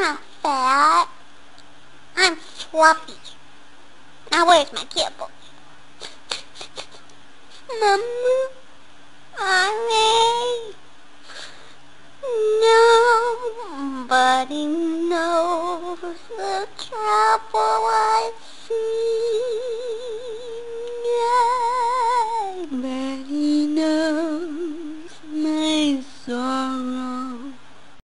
not fat. I'm fluffy. Now where's my kibble? Mama, I Nobody knows the trouble I.